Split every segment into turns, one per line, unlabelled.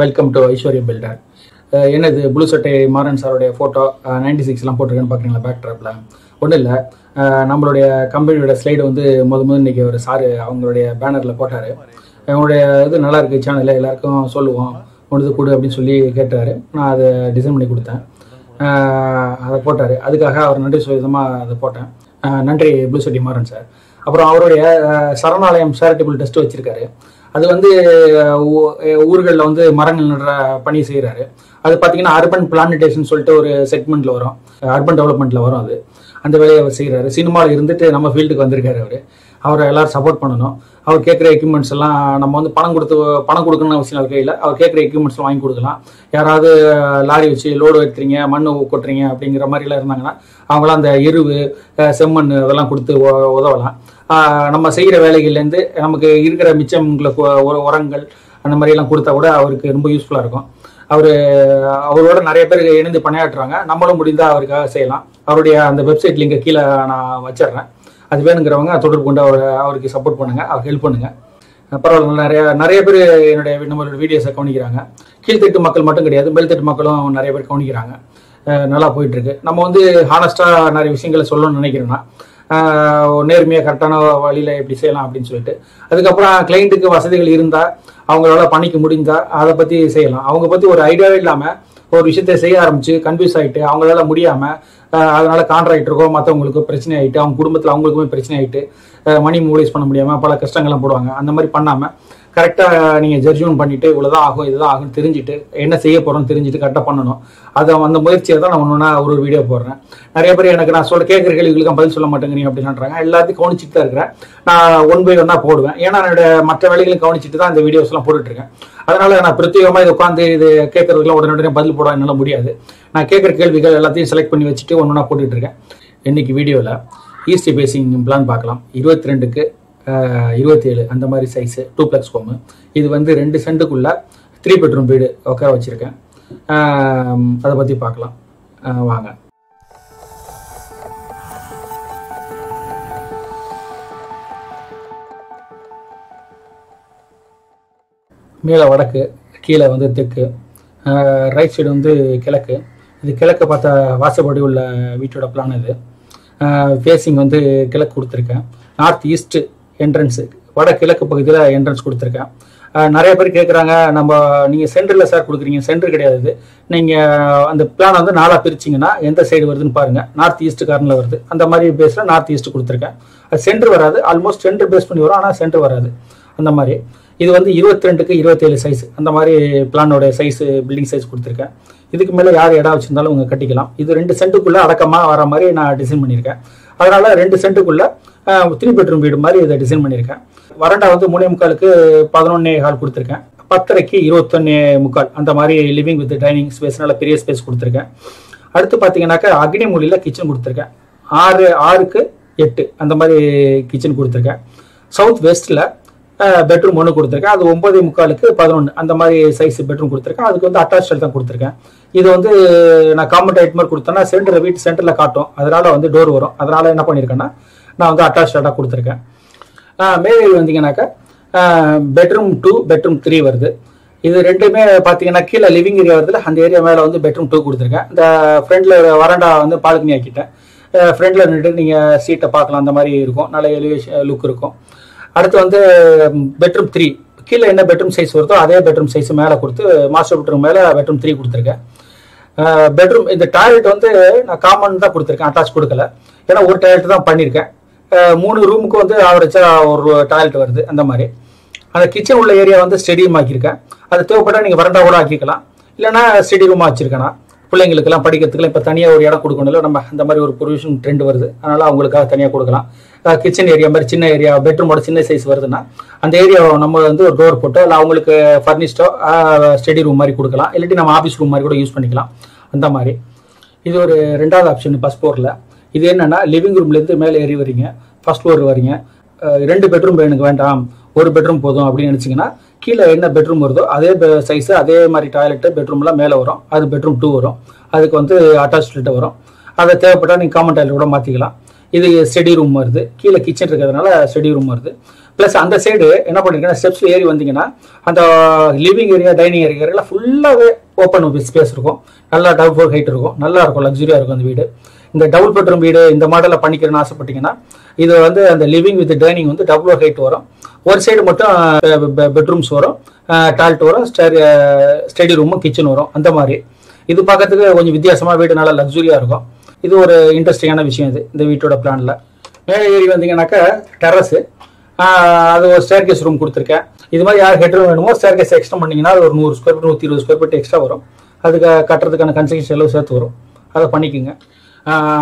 Welcome to Aishwaryam builder என்னது blue சட்டை மாறன் சாரோடைய ஃபோட்டோ நைன்டி சிக்ஸ்லாம் போட்டிருக்கேன்னு பார்க்குறீங்களா பேக் ட்ராப்பில் ஒன்றும் இல்லை நம்மளுடைய கம்பெனியோட ஸ்லைடு வந்து முத முதல் இன்னைக்கு ஒரு சாரு அவங்களுடைய பேனரில் போட்டார். அவங்களுடைய இது நல்லா இருக்கு சேனலில் எல்லாருக்கும் சொல்லுவோம். ஒன்று கொடு அப்படின்னு சொல்லி கேட்டார். நான் அதை டிசைன் பண்ணி கொடுத்தேன். ஆஹ் அதை போட்டார். அதுக்காக அவர் நன்றி சுவிதமாக அதை போட்டேன். நன்றி ப்ளூ சட்டி மாறன் சார். அப்புறம் அவருடைய சரணாலயம் சேரிட்டபிள் டெஸ்ட் வச்சிருக்காரு. அது வந்து ஊர்களில் வந்து மரங்கள் நடுற பணி செய்கிறாரு அது பார்த்தீங்கன்னா அர்பன் பிளானிடேஷன் சொல்லிட்டு ஒரு செக்மெண்ட்ல வரும். அர்பன் டெவலப்மெண்ட்ல வரும் அது. அந்த வேலையை அவர் செய்கிறாரு சினிமாவில் இருந்துட்டு நம்ம ஃபீல்டுக்கு வந்திருக்காரு அவர். அவரை எல்லாரும் சப்போர்ட் பண்ணணும். அவர் கேட்குற எக்யூப்மெண்ட்ஸ் எல்லாம் நம்ம வந்து பணம் கொடுத்து பணம் கொடுக்கணும்னு அவசியம் அவர் கையில் அவர் கேட்குற எக்யூப்மெண்ட்ஸ் வாங்கி கொடுக்கலாம். யாராவது லாரி வச்சு லோடு வைக்கிறீங்க மண் கொட்டுறீங்க அப்படிங்கிற மாதிரிலாம் இருந்தாங்கன்னா அவங்களாம் அந்த எருவு செம்மண் இதெல்லாம் கொடுத்து உதவலாம். நம்ம செய்கிற வேலைகள்லேருந்து நமக்கு இருக்கிற மிச்சம் உ- உரங்கள் அந்த மாதிரிலாம் கொடுத்தா கூட அவருக்கு ரொம்ப யூஸ்ஃபுல்லாக இருக்கும். அவர் அவரோட நிறைய பேர் இணைந்து பணியாற்றுறாங்க. நம்மளும் முடிந்தால் அவருக்காக செய்யலாம். அவருடைய அந்த வெப்சைட் லிங்கை கீழே நான் வச்சிடுறேன். அது வேணுங்கிறவங்க தொடர்பு கொண்டு அவர் அவருக்கு சப்போர்ட் பண்ணுங்க. அவர் ஹெல்ப் பண்ணுங்க. பரவாயில்ல நிறைய நிறைய பேர் என்னுடைய நம்மளோட வீடியோஸை கவனிக்கிறாங்க. கீழ்த்தட்டு மக்கள் மட்டும் கிடையாது மேல்தட்டு மக்களும் நிறைய பேர் கவனிக்கிறாங்க. நல்லா போயிட்டு இருக்கு நம்ம வந்து ஹானஸ்ட்டாக நிறைய விஷயங்களை சொல்லணும்னு நினைக்கிறேன்னா நேர்மையாக கரெக்டான வழியில் எப்படி செய்யலாம் அப்படின்னு சொல்லிட்டு. அதுக்கப்புறம் கிளைண்ட்டுக்கு வசதிகள் இருந்தால் அவங்களால பண்ணிக்க முடிந்தா அதை பற்றி செய்யலாம். அவங்க பற்றி ஒரு ஐடியாவே இல்லாமல் ஒரு விஷயத்தை செய்ய ஆரம்பிச்சு கன்ஃபியூஸ் ஆகிட்டு அவங்களால முடியாமல் அதனால கான்ட்ராக்டருக்கோ மற்றவங்களுக்கு பிரச்சனை ஆகிட்டு அவங்க குடும்பத்தில் அவங்களுக்குமே பிரச்சனை ஆகிட்டு மணி மூலிஸ் பண்ண முடியாமல் பல கஷ்டங்கள்லாம் போடுவாங்க. அந்த மாதிரி பண்ணாமல் கரெக்டாக நீங்கள் ஜட்ஜ்மெண்ட் பண்ணிட்டு இவ்வளோதான் ஆகும் இதுதான் ஆகும் தெரிஞ்சுட்டு என்ன செய்ய போகிறோம் தெரிஞ்சுட்டு கரெக்டாக பண்ணணும். அதை அந்த முயற்சியை தான் நான் ஒன்று ஒரு ஒரு வீடியோ போடுறேன். நிறைய பேர் எனக்கு நான் சொல்ல கேட்குற கேள்விகளுக்கு பதில் சொல்ல மாட்டேங்கிறீங்க அப்படின்றாங்க எல்லாத்தையும் கவனிச்சுட்டு தான் இருக்கிறேன். நான் ஒன் பை ஒன்னாக போடுவேன். ஏன்னா என்னோட மற்ற வேலைகளும் கவனிச்சுட்டு தான் இந்த வீடியோஸ்லாம் போட்டுட்ருக்கேன் அதனால நான் பிரத்யேகமாக இது உட்காந்து இது கேட்கறதுக்குலாம் உடனே உடனே பதில் போட என்னால் முடியாது. நான் கேட்குற கேள்விகள் எல்லாத்தையும் செலக்ட் பண்ணி வச்சுட்டு ஒன்று ஒன்றா போட்டுட்ருக்கேன் இன்னைக்கு வீடியோவில் ஈஸ்ட் பேசிங் பிளான் பார்க்கலாம். இருபத்தி ரெண்டுக்கு இருபத்தி ஏழு அந்த மாதிரி சைஸு டூ ப்ளக்ஸ் ஹோமு இது வந்து ரெண்டு செண்டுக்குள்ளே த்ரீ பெட்ரூம் வீடு உட்கார வச்சுருக்கேன். அதை பற்றி பார்க்கலாம். வாங்க. மேலே வடக்கு கீழே வந்து தெற்கு. ரைட் சைடு வந்து கிழக்கு. இது கிழக்கு பார்த்தா வாசப்படி உள்ள வீட்டோட பிளான் இது. ஃபேஸிங் வந்து கிழக்கு கொடுத்துருக்கேன். நார்த் ஈஸ்ட்டு என்ட்ரன்ஸு வடகிழக்கு பகுதியில் என்ட்ரன்ஸ் கொடுத்துருக்கேன். நிறைய பேர் கேட்குறாங்க நம்ம நீங்கள் சென்டரில் சார் கொடுக்குறீங்க சென்டர் கிடையாது இது. நீங்கள் அந்த பிளானை வந்து நாளாக பிரிச்சிங்கன்னா எந்த சைடு வருதுன்னு பாருங்கள் நார்த் ஈஸ்ட் கார்னில் வருது. அந்த மாதிரி பேஸில் நார்த் ஈஸ்ட் கொடுத்துருக்கேன். அது சென்டர் வராது. ஆல்மோஸ்ட் சென்டர் பேஸ் பண்ணி வரும் ஆனால் சென்டர் வராது. அந்த மாதிரி. இது வந்து இருபத்தி ரெண்டுக்கு இருபத்தேழு சைஸ் அந்த மாதிரி பிளானோட சைஸ் பில்டிங் சைஸ் கொடுத்துருக்கேன். இதுக்கு மேலே யார் இடம் வச்சுருந்தாலும் உங்கள் கட்டிக்கலாம். இது ரெண்டு சென்ட்டுக்குள்ளே அடக்கமாக வர மாதிரி நான் டிசைன் பண்ணியிருக்கேன். அதனால ரெண்டு சென்ட்டுக்குள்ள த்ரீ பெட்ரூம் வீடு மாதிரி இதை டிசைன் பண்ணியிருக்கேன். வரண்டா வந்து மூணே முக்காலுக்கு பதினொன்னே ஹால் கொடுத்துருக்கேன். பத்தரைக்கு இருபத்தொன்னே முக்கால். அந்த மாதிரி லிவிங் வித் டைனிங் ஸ்பேஸ் பெரிய ஸ்பேஸ் கொடுத்துருக்கேன். அடுத்து பார்த்தீங்கன்னாக்கா அக்னி அக்னிமூலியில் கிச்சன் கொடுத்துருக்கேன். ஆறு ஆறுக்கு எட்டு அந்த மாதிரி கிச்சன் கொடுத்துருக்கேன். சவுத் வெஸ்ட்டில் பெட்ரூம் ஒன்று கொடுத்துருக்கேன். அது ஒன்பது முக்காலுக்கு பதினொன்று அந்த மாதிரி சைஸ் பெட்ரூம் கொடுத்துருக்கேன். அதுக்கு வந்து அட்டாச் தான் கொடுத்துருக்கேன். இது வந்து நான் காமன் ஐட் மாதிரி கொடுத்தேன்னா சென்டர் வீட்டு சென்டரில் காட்டும். அதனால வந்து டோர் வரும். அதனால என்ன பண்ணியிருக்கேன்னா நான் வந்து அட்டாச்சாக கொடுத்துருக்கேன். மேலே வந்தீங்கன்னாக்கா பெட்ரூம் டூ பெட்ரூம் த்ரீ வருது. இது ரெண்டுமே பார்த்தீங்கன்னா கீழே லிவிங் ஏரியா வருதுல அந்த ஏரியா மேலே வந்து பெட்ரூம் டூ கொடுத்துருக்கேன். இந்த ஃப்ரெண்டில் வரண்டா வந்து பால்கனி ஆக்கிட்டேன். ஃப்ரெண்டில் நின்றுட்டு நீங்கள் சீட்டை பார்க்கலாம். அந்த மாதிரி இருக்கும். நல்ல எலிவேஷன் லுக் இருக்கும். அடுத்து வந்து பெட்ரூம் த்ரீ கீழே என்ன பெட்ரூம் சைஸ் வருதோ அதே பெட்ரூம் சைஸ் மேலே கொடுத்து மாஸ்டர் பெட்ரூம் மேலே பெட்ரூம் த்ரீ கொடுத்துருக்கேன். பெட்ரூம் இந்த டாய்லெட் வந்து நான் காமன் தான் கொடுத்துருக்கேன் அட்டாச் கொடுக்கல. ஏன்னா ஒரு டாய்லெட் தான் பண்ணியிருக்கேன் மூணு ரூமுக்கு வந்து ஆவரேஜாக ஒரு டாய்லெட் வருது அந்த மாதிரி. அந்த கிச்சன் உள்ள ஏரியா வந்து ஸ்டெடியம் ஆக்கியிருக்கேன். அது தேவைப்பட்டால் நீங்கள் வரண்டா கூட ஆக்கிக்கலாம். இல்லைன்னா ஸ்டெடி ரூம் வச்சுருக்கேன் நான் பிள்ளைங்களுக்கெல்லாம் படிக்கிறதுக்குலாம் இப்போ தனியாக ஒரு இடம் கொடுக்கணும்ல நம்ம அந்த மாதிரி ஒரு ப்ரொவிஷன் ட்ரெண்ட் வருது. அதனால அவங்களுக்காக தனியாக கொடுக்கலாம். கிச்சன் ஏரியா மாதிரி சின்ன ஏரியா பெட்ரூமோட சின்ன சைஸ் வருதுன்னா அந்த ஏரியாவை நம்ம வந்து ஒரு டோர் போட்டு இல்லை அவங்களுக்கு ஃபர்னிஷ்டோ ஸ்டடி ரூம் மாதிரி கொடுக்கலாம். இல்லாட்டி நம்ம ஆஃபீஸ் ரூம் மாதிரி கூட யூஸ் பண்ணிக்கலாம். அந்த மாதிரி. இது ஒரு ரெண்டாவது ஆப்ஷன் ஃபஸ்ட் ஃப்ளோரில் இது என்னன்னா லிவிங் ரூம்லேருந்து மேலே ஏறி வரீங்க ஃபர்ஸ்ட் ஃப்ளோர் வரீங்க. ரெண்டு பெட்ரூம் எனக்கு வேண்டாம். ஒரு பெட்ரூம் போதும் அப்படின்னு நினச்சிங்கன்னா கீழே என்ன பெட்ரூம் வருதோ அதே சைஸு அதே மாதிரி டாய்லெட்டு பெட்ரூம்லாம் மேலே வரும். அது பெட்ரூம் டூ வரும். அதுக்கு வந்து அட்டாச் வரும். அதை தேவைப்பட்டால் நீங்கள் காமன் டாய்லெட் கூட மாற்றிக்கலாம் இது ஸ்டடி ரூம் வருது. கீழே கிச்சன் இருக்கிறதுனால ஸ்டடி ரூம் வருது. ப்ளஸ் அந்த சைடு என்ன பண்ணிருக்கேன்னா ஸ்டெப்ஸ் ஏறி வந்தீங்கன்னா அந்த லிவிங் ஏரியா டைனிங் ஏரியா ஃபுல்லாகவே ஓப்பன் ஸ்பேஸ் இருக்கும். நல்லா டபுள் ஃபோர் ஹைட் இருக்கும். நல்லா இருக்கும் லக்ஸுரியாக இருக்கும் அந்த வீடு. இந்த டபுள் பெட்ரூம் வீடு இந்த மாடலில் பண்ணிக்கிறேன்னு ஆசைப்பட்டீங்கன்னா இது வந்து அந்த லிவிங் வித் டைனிங் வந்து டபுள் ஹைட் வரும். ஒரு சைடு மட்டும் பெட்ரூம்ஸ் வரும். டாய்லெட் வரும். ஸ்டடி ரூமும் கிச்சன் வரும். அந்த மாதிரி. இது பார்க்கறதுக்கு கொஞ்சம் வித்தியாசமாக வீடு நல்லா லக்ஸுரியாக இருக்கும். இது ஒரு இன்ட்ரெஸ்டிங்கான விஷயம் இது இந்த வீட்டோட பிளானில் மேலே ஏறி வந்தீங்கன்னாக்கா டெரஸு அது ஒரு ஸ்டேர்கேஸ் ரூம் கொடுத்துருக்கேன். இது மாதிரி யார் ஹெட்ரூம் வேணுமோ ஸ்டேர்கேஸ் எக்ஸ்ட்ரா எக்ஸ்டெண்ட் பண்ணிங்கன்னா அது ஒரு நூறு ஸ்கொயர் ஃபீட் நூற்றி இருபது ஸ்கொயர் ஃபீட் எக்ஸ்ட்ரா வரும். அதுக்கு கட்டுறதுக்கான கன்ஸ்ட்ரக்ஷன் செலவு சேர்த்து வரும். அதை பண்ணிக்கோங்க.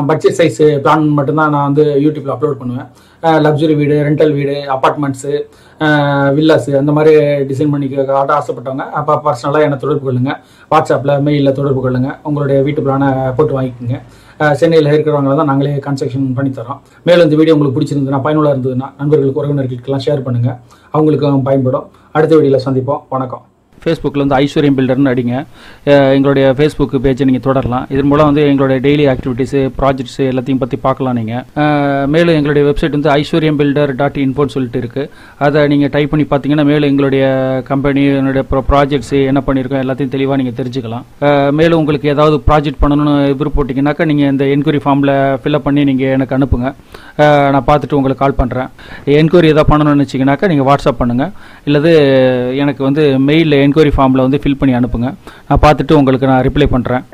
பட்ஜெட் சைஸு பிளான் மட்டும்தான் நான் வந்து யூடியூப்பில் அப்லோட் பண்ணுவேன். லக்ஸுரி வீடு ரெண்டல் வீடு அப்பார்ட்மெண்ட்ஸு வில்லாஸு அந்த மாதிரி டிசைன் பண்ணி காட்ட ஆசைப்பட்டவங்க அப்போ பர்சனலாக என்னை தொடர்பு கொள்ளுங்கள் வாட்ஸ்அப்பில் மெயிலில் தொடர்பு கொள்ளுங்கள் உங்களுடைய வீட்டு பிளானை போட்டு வாங்கிக்கோங்க சென்னையில் இருக்கிறவங்க தான் நாங்களே கன்ஸ்ட்ரக்ஷன் பண்ணித்தரோம் மேலும் இந்த வீடியோ உங்களுக்கு பிடிச்சிருந்ததுன்னா பயனுள்ள இருந்ததுன்னா நண்பர்களுக்கு உறவினர்களுக்கெல்லாம் ஷேர் பண்ணுங்கள் அவங்களுக்கும் பயன்படும். அடுத்த வீடியோவில் சந்திப்போம். வணக்கம். ஃபேஸ்புக்கில் வந்து ஐஸ்வர்யம் பில்டர்னு அடிங்க. எங்களுடைய ஃபேஸ்புக் பேஜை நீங்கள் தொடரலாம். இதன் மூலம் வந்து எங்களுடைய டெய்லி ஆக்டிவிட்டீஸு ப்ராஜெக்ட்ஸ் எல்லாத்தையும் பற்றி பார்க்கலாம் நீங்கள் மேலும் எங்களுடைய வெப்சைட் வந்து ஐஸ்வர்யம் பில்டர் டாட் இன்ஃபோன்னு சொல்லிட்டு இருக்குது அதை நீங்கள் டைப் பண்ணி பார்த்தீங்கன்னா மேலும் எங்களுடைய கம்பெனி என்னுடைய ப்ரோ ப்ராஜெக்ட்ஸு என்ன பண்ணியிருக்கோம் எல்லாத்தையும் தெளிவாக நீங்கள் தெரிஞ்சுக்கலாம். மேலும் உங்களுக்கு ஏதாவது ப்ராஜெக்ட் பண்ணணும்னு விருப்பப்பட்டீங்கன்னாக்கா நீங்கள் இந்த என்கொயரி ஃபார்மில் ஃபில்அப் பண்ணி நீங்கள் எனக்கு அனுப்புங்க. நான் பார்த்துட்டு உங்களுக்கு கால் பண்ணுறேன் என்கொயரி எதாவது பண்ணணும்னு நினச்சிங்கனாக்கா நீங்கள் வாட்ஸ்அப் பண்ணுங்கள் இல்லது எனக்கு வந்து மெயிலில் என்கொயரி ஃபார்மில் வந்து ஃபில் பண்ணி அனுப்புங்க. நான் பார்த்துட்டு உங்களுக்கு நான் ரிப்ளை பண்ணுறேன்